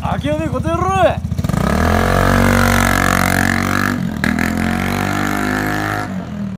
諦めことやろ